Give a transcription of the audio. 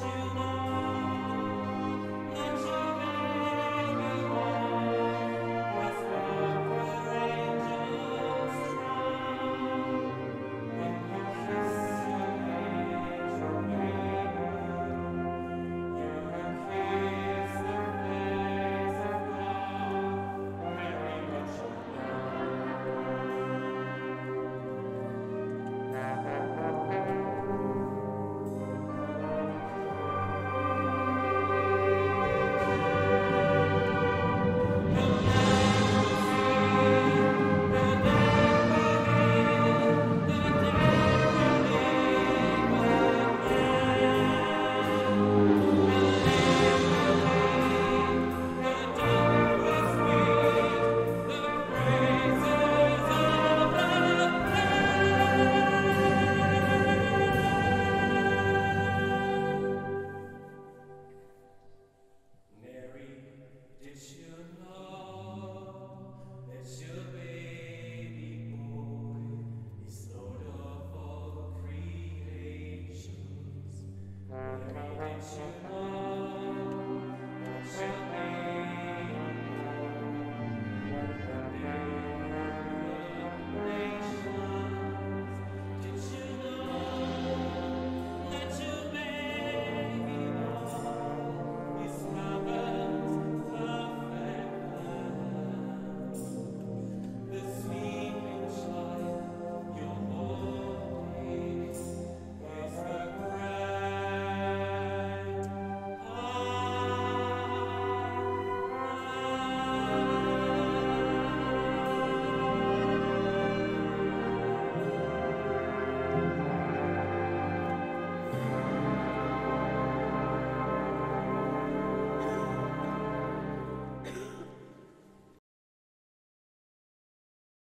you know. Amen.